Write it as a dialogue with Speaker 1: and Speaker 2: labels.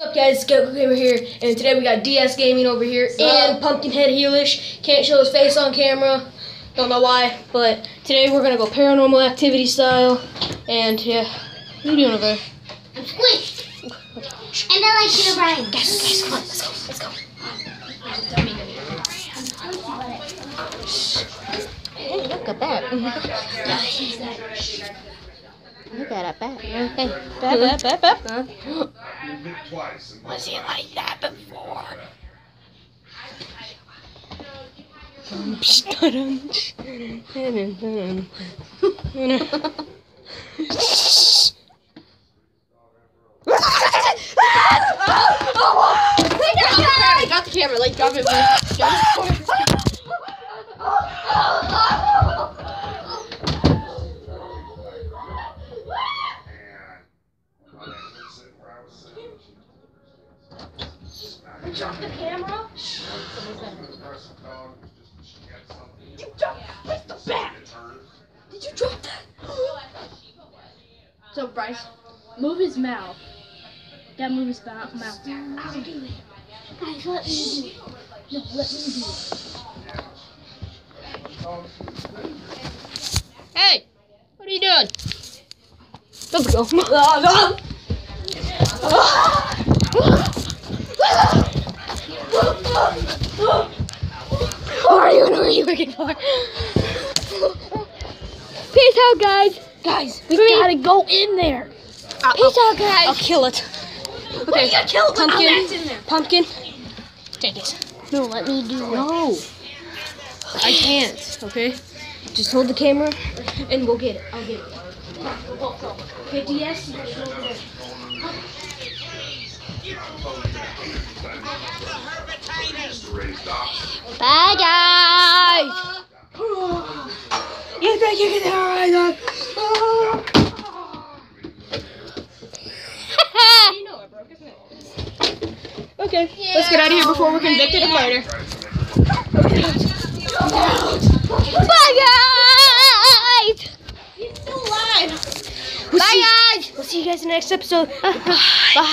Speaker 1: What's up guys, Gecko Gamer here, and today we got DS Gaming over here, and Pumpkinhead Heelish. Can't show his face on camera, don't know why, but today we're gonna go paranormal activity style, and yeah, what are you doing over there?
Speaker 2: I'm squished. And I like Peter Brian.
Speaker 1: Guys, guys, come on, let's go, let's go. Hey, look at that. Look at that. Hey, bap, bap, bap, bap. Was he like that before?
Speaker 3: I got the camera, like drop it.
Speaker 2: Drop the camera.
Speaker 3: You dropped Where's the bat? Did you drop that? So Bryce, move his mouth. Yeah, move his mouth. mouth.
Speaker 2: I'll do it. Guys, let me do it. No, let me do it.
Speaker 1: Hey, what are you doing? Let's go. Who are you and who are you working for? Peace out, guys. Guys, we gotta go in there. Uh, Peace out, guys. I'll kill it. Okay,
Speaker 3: you kill it?
Speaker 1: pumpkin. Pumpkin, take it.
Speaker 2: No, let me do it.
Speaker 1: No, I can't. Okay, just hold the camera, and we'll get it. I'll get it. Okay, DS.
Speaker 2: Bye, guys.
Speaker 1: You think you can hide us? Okay, let's get out of here before we're convicted of murder.
Speaker 2: Bye, guys.
Speaker 3: He's still alive.
Speaker 1: Bye, guys. We'll see you guys in the next episode. Bye.